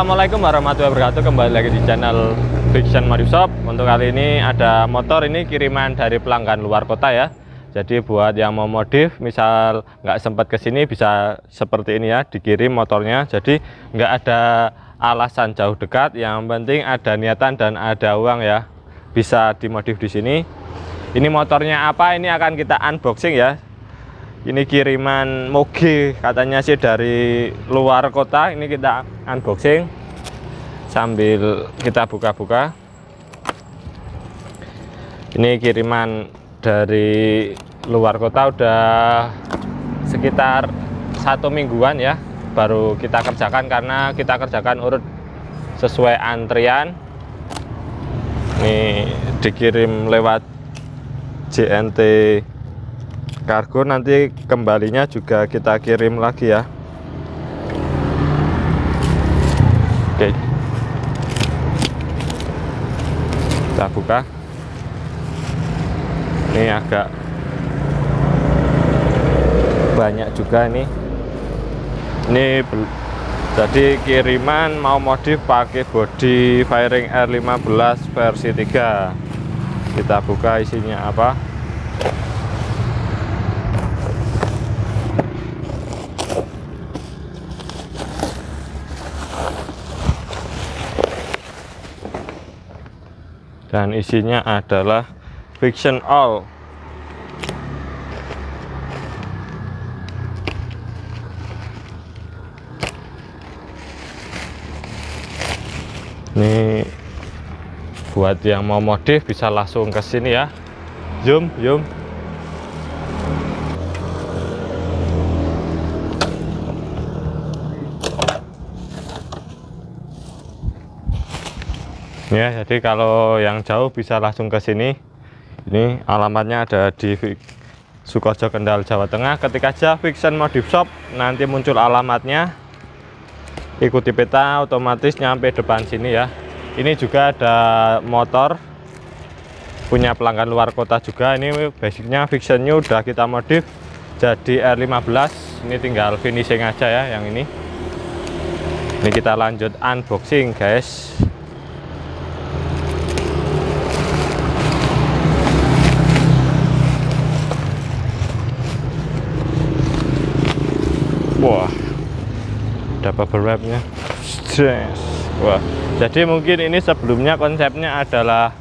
Assalamualaikum warahmatullahi wabarakatuh. Kembali lagi di channel Fiction Modif Shop Untuk kali ini ada motor ini kiriman dari pelanggan luar kota ya. Jadi buat yang mau modif Misal nggak sempat ke sini bisa seperti ini ya Dikirim motornya. Jadi nggak ada alasan jauh dekat. Yang penting ada niatan dan ada uang ya Bisa dimodif di sini. Ini motornya apa? Ini akan kita unboxing ya ini kiriman moge katanya sih dari luar kota. Ini kita unboxing. Sambil kita buka-buka. Ini kiriman dari luar kota udah sekitar satu mingguan ya baru kita kerjakan karena kita kerjakan urut sesuai antrian. Ini dikirim lewat JNT kargo nanti kembalinya juga kita kirim lagi ya. Oke. Kita buka. Ini agak banyak juga ini. Ini jadi kiriman mau modif pakai body firing R15 versi 3 kita buka isinya apa dan isinya adalah fiction all. Ini buat yang mau modif bisa langsung ke sini ya. Zoom zoom ya jadi kalau yang jauh bisa langsung ke sini. Ini alamatnya ada di Sukojo Kendal Jawa Tengah. Ketika aja Fiction Modif Shop nanti muncul alamatnya. Ikuti peta otomatis nyampe depan sini ya. Ini juga ada motor punya pelanggan luar kota juga. Ini basicnya Fiction New udah kita modif. Jadi R15 ini tinggal finishing aja ya yang ini. Ini kita lanjut unboxing guys wah. Ada bubble wrapnya stress. Wah. Jadi mungkin ini sebelumnya konsepnya adalah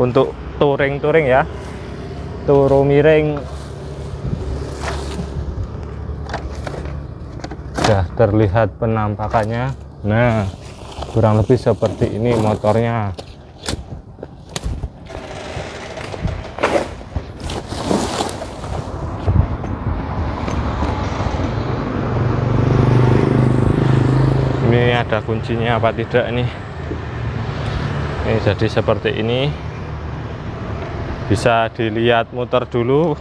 untuk touring-touring ya. Turu miring. Sudah terlihat penampakannya. Nah kurang lebih seperti ini motornya ini ada kuncinya apa tidak ini ini jadi seperti ini bisa dilihat muter dulu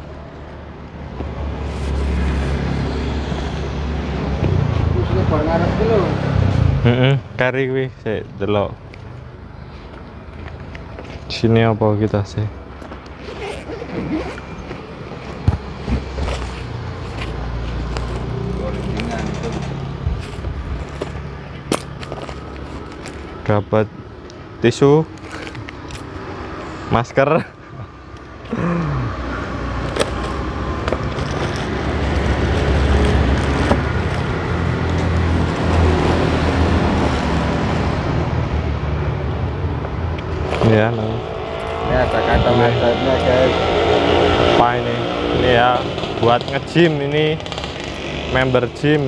Heeh, kari kuwi sik delok. Sini apa kita sih? Dapat tisu masker. Ya no. ini ada magnetnya guys. Apa ini? Ini ya buat nge-gym ini. Member gym.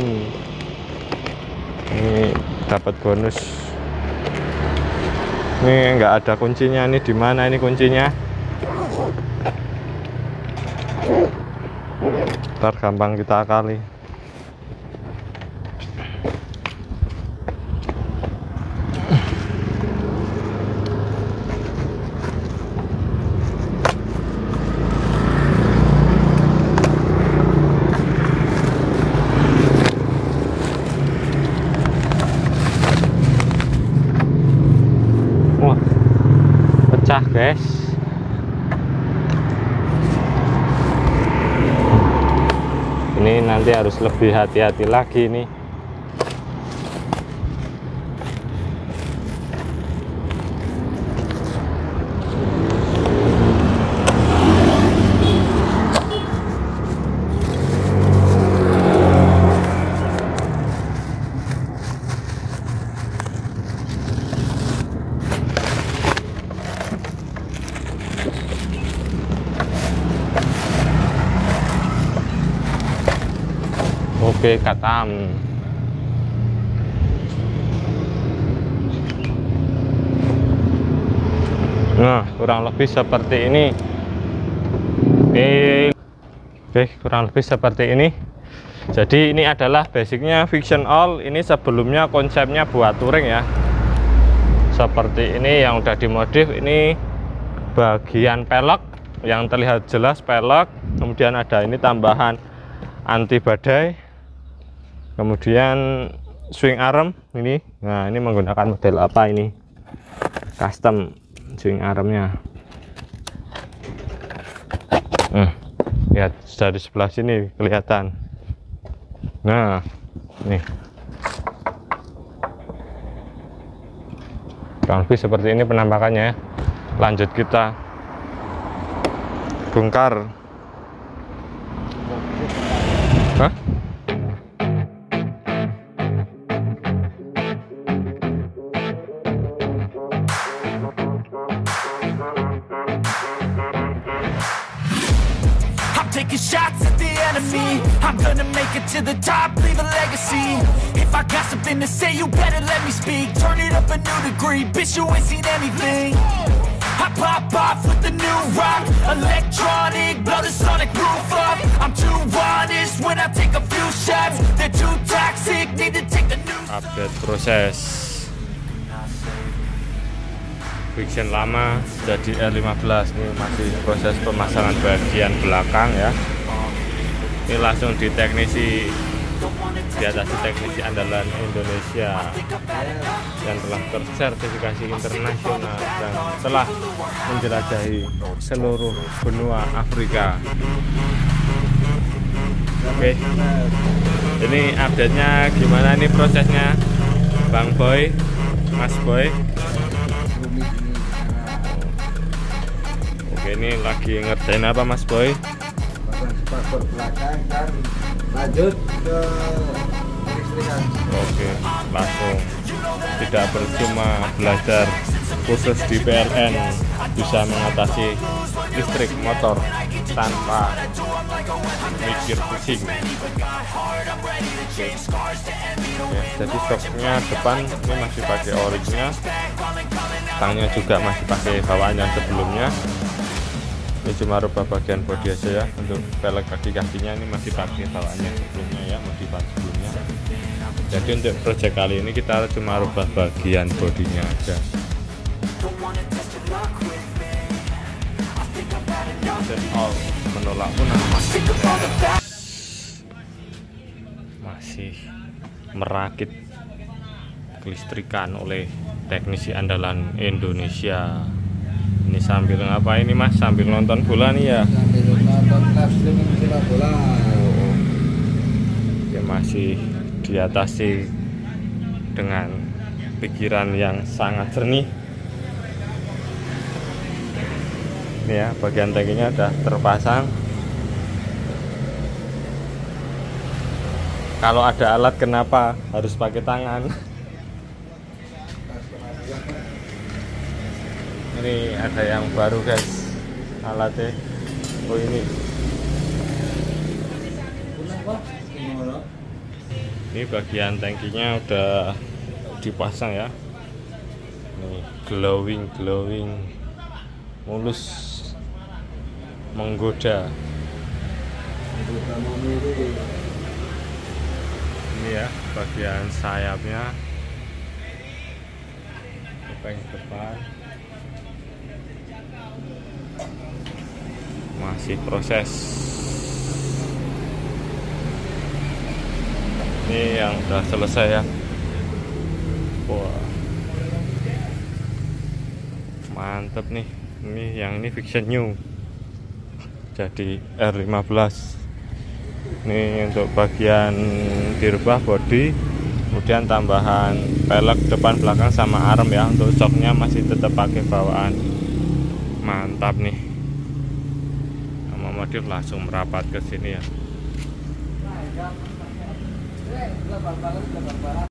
Ini dapat bonus ini enggak ada kuncinya. Ini di mana ini kuncinya? Ntar gampang kita akali wah pecah guys. Ini nanti harus lebih hati-hati lagi nih oke katam. Nah kurang lebih seperti ini. Oke. Kurang lebih seperti ini. Jadi ini adalah basicnya fiction all. Ini sebelumnya konsepnya buat touring ya. Seperti ini yang udah dimodif. Ini bagian pelek. Yang terlihat jelas pelek. Kemudian ada ini tambahan anti badai kemudian swing arm ini. Nah ini menggunakan model apa ini? Custom swing armnya. Hmm, lihat dari sebelah sini kelihatan. Nah nih. Kurang lebih seperti ini penampakannya. Ya lanjut kita bongkar make it to the top, leave a legacy. If I got something to say, you better let me speak. Turn it up a new degree, bitch, you ain't seen anything. I pop off with the new rock, electronic, blow the sonic roof up. I'm too honest when I take a few shots. They're too toxic, need to take news. update proses fiction lama jadi R15 ini masih proses pemasangan bagian belakang ya ini langsung di teknisi di atas teknisi andalan Indonesia. Yang telah tersertifikasi internasional dan telah menjelajahi seluruh benua Afrika. Oke ini update nya gimana nih prosesnya? Bang Boy Mas Boy? Ini oke ini lagi ngerjain apa Mas Boy spakbor belakang kan lanjut ke oke langsung. Tidak percuma belajar khusus di PLN bisa mengatasi listrik motor tanpa mikir pusing. Oke, jadi stoknya depan ini masih pakai original. Tangnya juga masih pakai bawaan yang sebelumnya ini cuma rubah bagian bodi aja ya untuk pelek kaki-kakinya ini masih pakai bawaan yang sebelumnya ya modifan sebelumnya. Jadi untuk project kali ini kita cuma rubah bagian bodinya aja. Menolak punah masih merakit kelistrikan oleh teknisi andalan Indonesia ini sambil ngapa ini mas? Sambil nonton bola nih ya? Sambil nonton live streaming sepak bola. Ya masih diatasi dengan pikiran yang sangat jernih. Ini ya bagian tankinya udah terpasang. Kalau ada alat kenapa harus pakai tangan ini ada yang baru guys. Alatnya. Oh ini. Ini bagian tangkinya udah dipasang ya. Nih glowing glowing. Mulus. Menggoda. Ini ya bagian sayapnya. Topeng depan masih proses. Ini yang udah selesai ya. Wah. Mantep nih. Ini yang ini fiction new. Jadi R15 ini untuk bagian dirubah body kemudian tambahan pelek depan belakang sama arm ya untuk shocknya masih tetap pakai bawaan. Mantap nih langsung merapat ke sini ya